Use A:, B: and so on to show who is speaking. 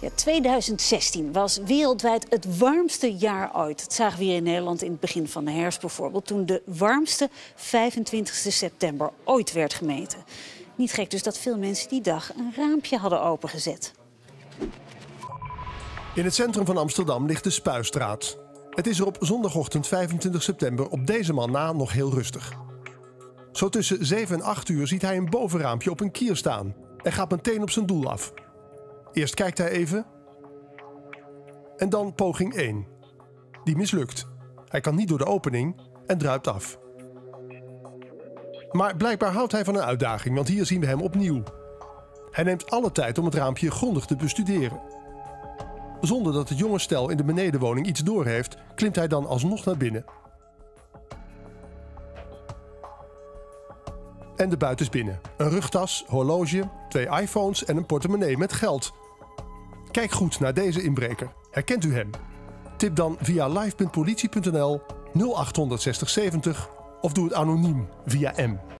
A: Ja, 2016 was wereldwijd het warmste jaar ooit. Dat zagen we hier in Nederland in het begin van de herfst bijvoorbeeld... toen de warmste 25 september ooit werd gemeten. Niet gek dus dat veel mensen die dag een raampje hadden opengezet.
B: In het centrum van Amsterdam ligt de Spuistraat. Het is er op zondagochtend 25 september op deze man na nog heel rustig. Zo tussen 7 en 8 uur ziet hij een bovenraampje op een kier staan en gaat meteen op zijn doel af. Eerst kijkt hij even. En dan poging 1. Die mislukt. Hij kan niet door de opening en druipt af. Maar blijkbaar houdt hij van een uitdaging, want hier zien we hem opnieuw. Hij neemt alle tijd om het raampje grondig te bestuderen. Zonder dat het jonge stel in de benedenwoning iets doorheeft, klimt hij dan alsnog naar binnen. En de buit is binnen. Een rugtas, horloge, twee iPhones en een portemonnee met geld. Kijk goed naar deze inbreker. Herkent u hem? Tip dan via live.politie.nl 0860 70 of doe het anoniem via M.